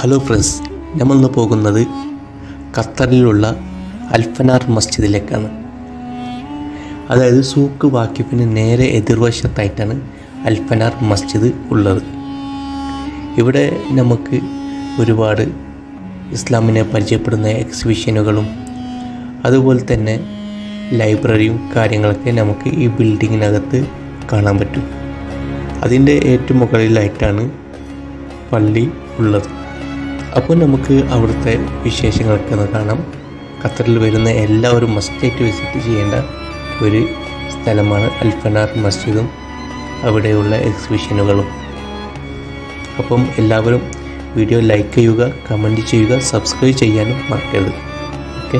Hello friends നമ്മൾ ഇന്ന് പോകുന്നത് ഖത്തറിലുള്ള അൽഫനാർ മസ്ജിദിലേക്കാണ്. അതായത് സൂക്ക് വാക്കിഫിന് നേരെ എതിർവശത്തായിട്ടാണ് അൽഫനാർ മസ്ജിദ് ഉള്ളത്. ഇവിടെ നമുക്ക് ഒരുപാട് ഇസ്ലാമിനെ പരിചയപ്പെടുന്ന എക്സിബിഷനുകളും അതുപോലെ തന്നെ ലൈബ്രറിയും കാര്യങ്ങളൊക്കെ നമുക്ക് ഈ ബിൽഡിങ്ങിനകത്ത് കാണാൻ പറ്റും. അതിന്റെ ഏറ്റവും മുകളിലായിട്ടാണ് പള്ളി ഉള്ളത്. അപ്പോൾ നമുക്ക് അവിടുത്തെ വിശേഷങ്ങളൊക്കെ ഒന്ന് കാണാം. ഖത്തറിൽ വരുന്ന എല്ലാവരും മസ്റ്റായിട്ട് വിസിറ്റ് ചെയ്യേണ്ട ഒരു സ്ഥലമാണ് അൽഫനാർ മസ്ജിദും. അവിടെയുള്ള എക്സിബിഷനുകളും അപ്പം എല്ലാവരും വീഡിയോ ലൈക്ക് ചെയ്യുക കമന്റ് ചെയ്യുക സബ്സ്ക്രൈബ് ചെയ്യാനും മറക്കരുത്. ഓക്കെ